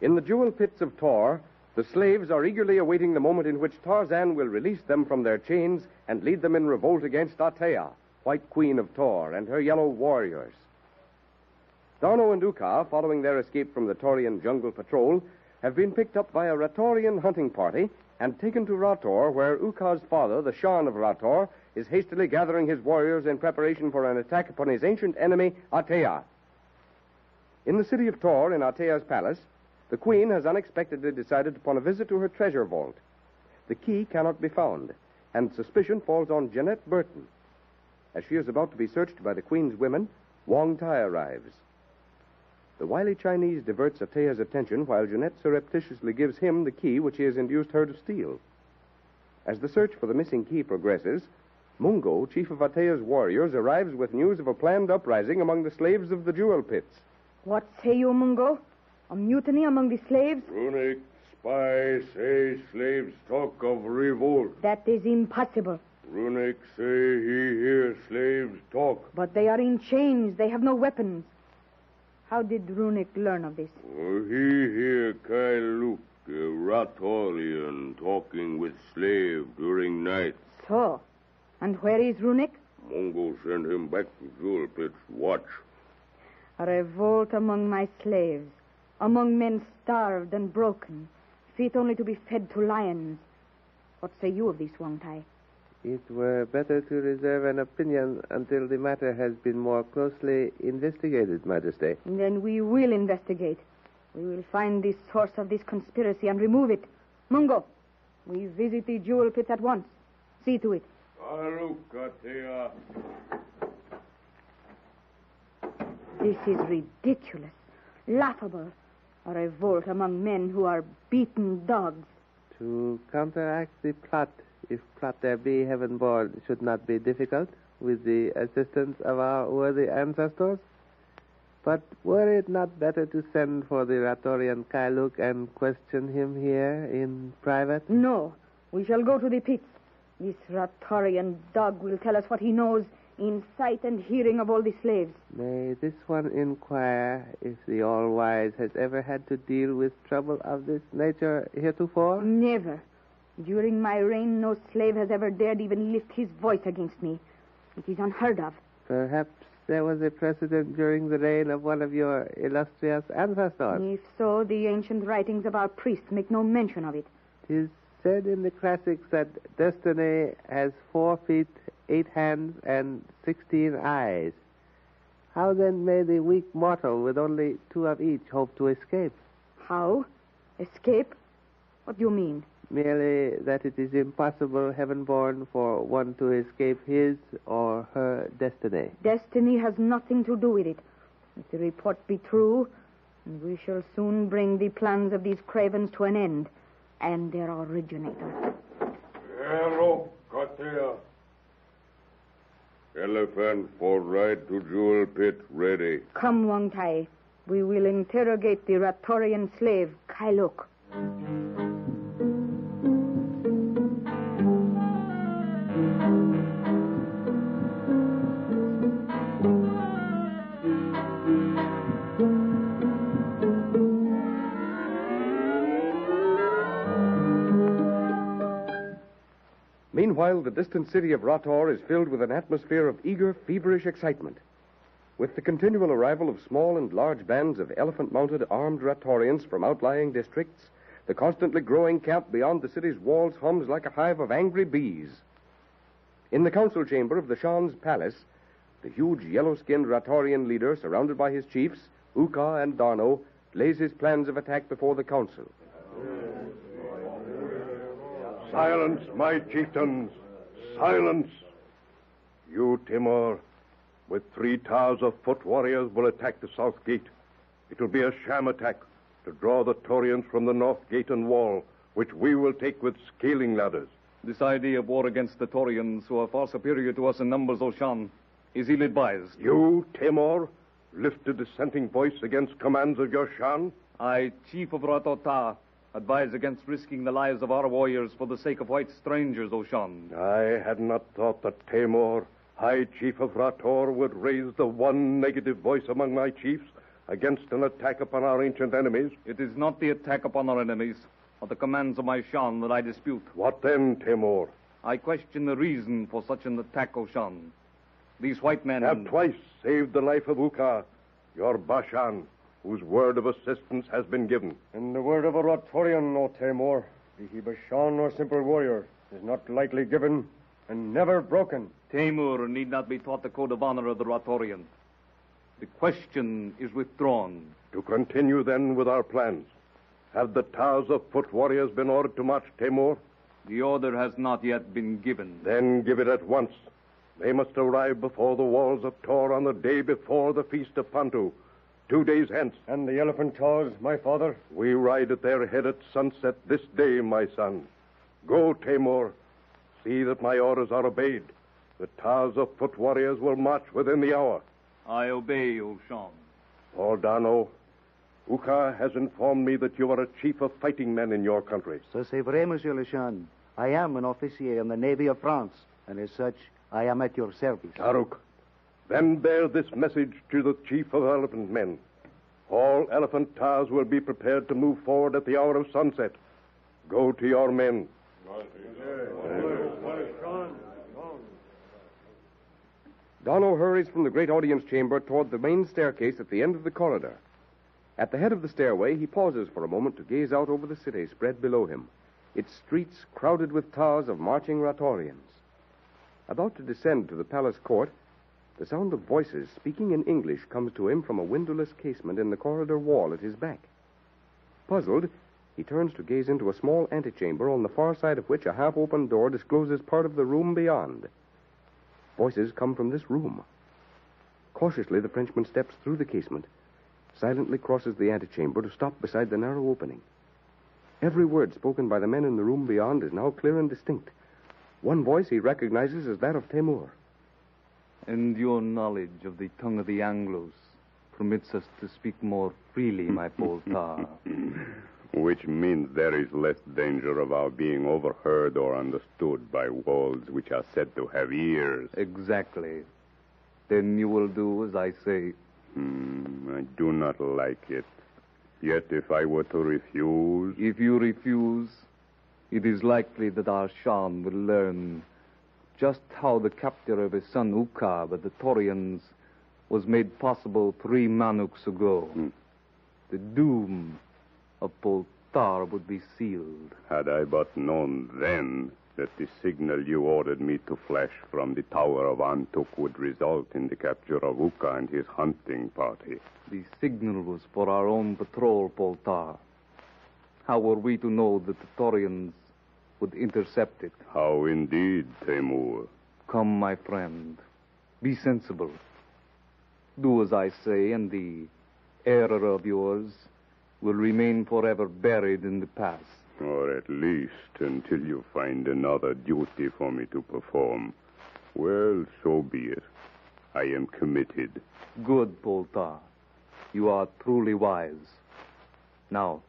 In the jewel pits of Tohr, the slaves are eagerly awaiting the moment in which Tarzan will release them from their chains and lead them in revolt against Atea, White Queen of Tohr, and her yellow warriors. D'Arnot and Uka, following their escape from the Taurian jungle patrol, have been picked up by a Ratorian hunting party and taken to Rator, where Uka's father, the Shan of Rator, is hastily gathering his warriors in preparation for an attack upon his ancient enemy, Atea. In the city of Tohr, in Atea's palace, the queen has unexpectedly decided upon a visit to her treasure vault. The key cannot be found, and suspicion falls on Jeanette Burton. As she is about to be searched by the queen's women, Wong Tai arrives. The wily Chinese diverts Atea's attention while Jeanette surreptitiously gives him the key which he has induced her to steal. As the search for the missing key progresses, Mungo, chief of Atea's warriors, arrives with news of a planned uprising among the slaves of the jewel pits. What say you, Mungo? A mutiny among the slaves? Runic spy say slaves talk of revolt. That is impossible. Runic say he hear slaves talk. But they are in chains. They have no weapons. How did Runic learn of this? Uh, he hear Kailuk, a Ratorian, talking with slave during night. So. And where is Runic? Mungo sent him back to Jewel Pits watch. A revolt among my slaves among men starved and broken, fit only to be fed to lions. What say you of this, Wong Tai? It were better to reserve an opinion until the matter has been more closely investigated, Majesty. Then we will investigate. We will find the source of this conspiracy and remove it. Mungo, we visit the jewel pits at once. See to it. This is ridiculous, laughable. A revolt among men who are beaten dogs. To counteract the plot, if plot there be heaven born, should not be difficult, with the assistance of our worthy ancestors. But were it not better to send for the Ratorian Kailuk and question him here in private? No. We shall go to the pits. This Ratorian dog will tell us what he knows in sight and hearing of all the slaves. May this one inquire if the All Wise has ever had to deal with trouble of this nature heretofore? Never. During my reign, no slave has ever dared even lift his voice against me. It is unheard of. Perhaps there was a precedent during the reign of one of your illustrious ancestors. If so, the ancient writings of our priests make no mention of it. Tis said in the classics that destiny has four feet eight hands, and sixteen eyes. How then may the weak mortal with only two of each hope to escape? How? Escape? What do you mean? Merely that it is impossible, heaven born, for one to escape his or her destiny. Destiny has nothing to do with it. If the report be true, we shall soon bring the plans of these cravens to an end, and their originator. Hello, Katia. Elephant for ride to Jewel Pit ready. Come, Wong Tai. We will interrogate the Ratorian slave, Kailuk. Meanwhile, the distant city of Rator is filled with an atmosphere of eager, feverish excitement. With the continual arrival of small and large bands of elephant mounted armed Ratorians from outlying districts, the constantly growing camp beyond the city's walls hums like a hive of angry bees. In the council chamber of the Shan's palace, the huge yellow skinned Ratorian leader, surrounded by his chiefs, Uka and D'Arnot, lays his plans of attack before the council. Silence, my chieftains. Silence. You, Timur, with three towers of foot warriors, will attack the south gate. It will be a sham attack to draw the Taurians from the north gate and wall, which we will take with scaling ladders. This idea of war against the Taurians, who are far superior to us in numbers, Oshan, is ill advised. You, Timur, lift a dissenting voice against commands of your Shan? I, chief of Ratota, advise against risking the lives of our warriors for the sake of white strangers, Oshan. I had not thought that Tamor, High Chief of Rator, would raise the one negative voice among my chiefs against an attack upon our ancient enemies. It is not the attack upon our enemies or the commands of my Shan that I dispute. What then, Timur? I question the reason for such an attack, Oshan. These white men have twice saved the life of Uka, your Bashan, whose word of assistance has been given. And the word of a Ratorian, O Timur, be he Bashan or simple warrior, is not lightly given and never broken. Timur need not be taught the code of honor of the Ratorian. The question is withdrawn. To continue then with our plans, have the Tars of foot warriors been ordered to march Timur? The order has not yet been given. Then give it at once. They must arrive before the walls of Tohr on the day before the feast of Pantu, two days hence. And the elephant Tars, my father? We ride at their head at sunset this day, my son. Go, Timur. See that my orders are obeyed. The Tars of foot warriors will march within the hour. I obey, Oshan. D'Arnot, Uka has informed me that you are a chief of fighting men in your country. So c'est vrai, Monsieur Le Chan. I am an officier in the Navy of France, and as such, I am at your service. Taruk, then bear this message to the chief of elephant men. All elephant tars will be prepared to move forward at the hour of sunset. Go to your men. D'Arnot hurries from the great audience chamber toward the main staircase at the end of the corridor. At the head of the stairway, he pauses for a moment to gaze out over the city spread below him, its streets crowded with towers of marching Ratorians. About to descend to the palace court, the sound of voices speaking in English comes to him from a windowless casement in the corridor wall at his back. Puzzled, he turns to gaze into a small antechamber on the far side of which a half open door discloses part of the room beyond. Voices come from this room. Cautiously, the Frenchman steps through the casement, silently crosses the antechamber to stop beside the narrow opening. Every word spoken by the men in the room beyond is now clear and distinct. One voice he recognizes as that of Timur. And your knowledge of the tongue of the Anglos permits us to speak more freely, my Poltar. Which means there is less danger of our being overheard or understood by walls which are said to have ears. Exactly. Then you will do as I say. Hmm, I do not like it. Yet if I were to refuse. If you refuse, it is likely that our Shan will learn just how the capture of his son Uka by the Torians was made possible three manuks ago. Hmm. The doom of Poltar would be sealed. Had I but known then that the signal you ordered me to flash from the Tower of Antuk would result in the capture of Uka and his hunting party. The signal was for our own patrol, Poltar. How were we to know that the Torians would intercept it? How indeed, Timur. Come, my friend. Be sensible. Do as I say, and the error of yours will remain forever buried in the past. Or at least until you find another duty for me to perform. Well, so be it. I am committed. Good, Poltar. You are truly wise. Now,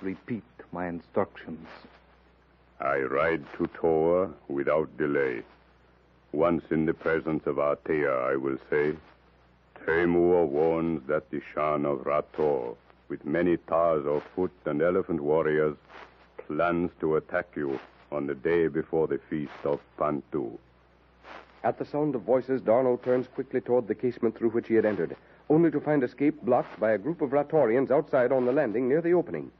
repeat my instructions. I ride to Tohr without delay. Once in the presence of Atea, I will say, Temur warns that the Shan of Rator, with many Tars of foot and elephant warriors, plans to attack you on the day before the feast of Pantu. At the sound of voices, D'Arnot turns quickly toward the casement through which he had entered, only to find escape blocked by a group of Ratorians outside on the landing near the opening.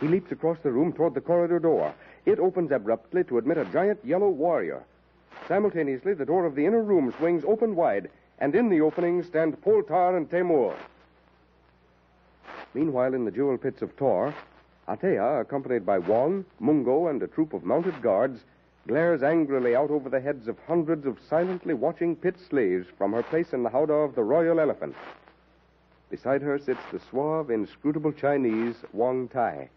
He leaps across the room toward the corridor door. It opens abruptly to admit a giant yellow warrior. Simultaneously, the door of the inner room swings open wide, and in the opening stand Poltar and Temur. Meanwhile, in the jewel pits of Tohr, Atea, accompanied by Wong, Mungo, and a troop of mounted guards, glares angrily out over the heads of hundreds of silently watching pit slaves from her place in the howdah of the Royal Elephant. Beside her sits the suave, inscrutable Chinese, Wong Tai.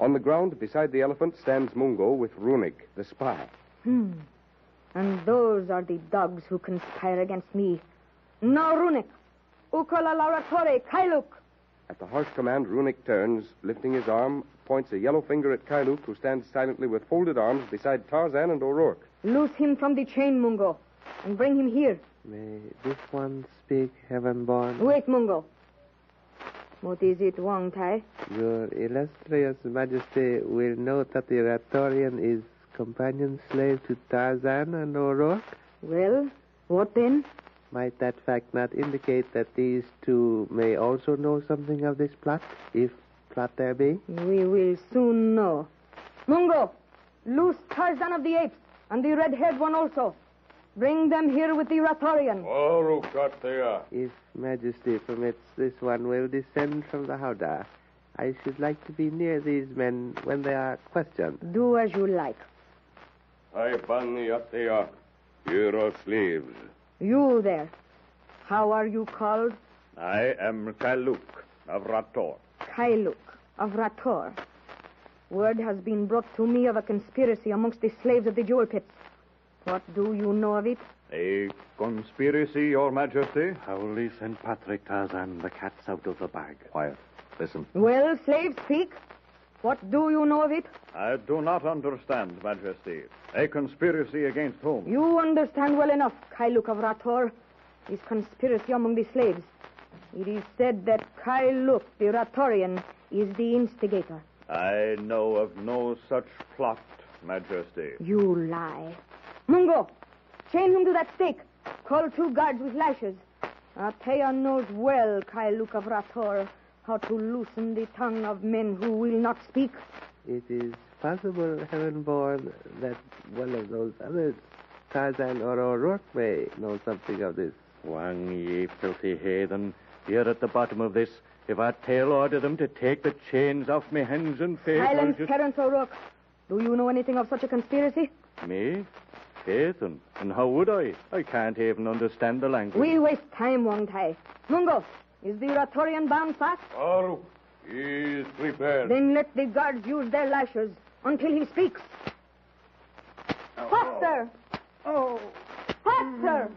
On the ground beside the elephant stands Mungo with Runik, the spy. Hmm. And those are the dogs who conspire against me. Now, Runik. Ukola Laratore, Kailuk. At the harsh command, Runik turns, lifting his arm, points a yellow finger at Kailuk, who stands silently with folded arms beside Tarzan and O'Rourke. Loose him from the chain, Mungo, and bring him here. May this one speak, heaven born? Wait, Mungo. What is it, Wong Tai? Your illustrious majesty will note that the Ratorian is companion slave to Tarzan and O'Rourke. Well, what then? Might that fact not indicate that these two may also know something of this plot, if plot there be? We will soon know. Mungo, loose Tarzan of the Apes and the red-haired one also. Bring them here with the Ratorian. Orukatea. If majesty permits, this one will descend from the howdah. I should like to be near these men when they are questioned. Do as you like. Taibani Atea. Here are slaves. You there. How are you called? I am Kailuk of Rator. Kailuk of Rator. Word has been brought to me of a conspiracy amongst the slaves of the jewel pits. What do you know of it? A conspiracy, Your Majesty? Holy St. Patrick Tarzan, the cat's out of the bag. Quiet. Listen. Well, slaves, speak. What do you know of it? I do not understand, Majesty. A conspiracy against whom? You understand well enough, Kailuk of Rator. This conspiracy among the slaves. It is said that Kailuk, the Ratorian, is the instigator. I know of no such plot, Majesty. You lie. Mungo, chain him to that stake. Call two guards with lashes. Atea knows well, Kailuk of Rator, how to loosen the tongue of men who will not speak. It is possible, Heavenborn, that one of those others, Tarzan or O'Rourke, may know something of this. Wang, ye filthy heathen, you're at the bottom of this. If I tail order them to take the chains off me hands and face, I'll Silence, just... Terence O'Rourke. Do you know anything of such a conspiracy? Me? Heathen? And how would I? I can't even understand the language. We waste time, Wong Tai. Mungo, is the Ratorian bound fast? Aruk, he is prepared. Then let the guards use their lashes until he speaks. Faster! Oh, oh.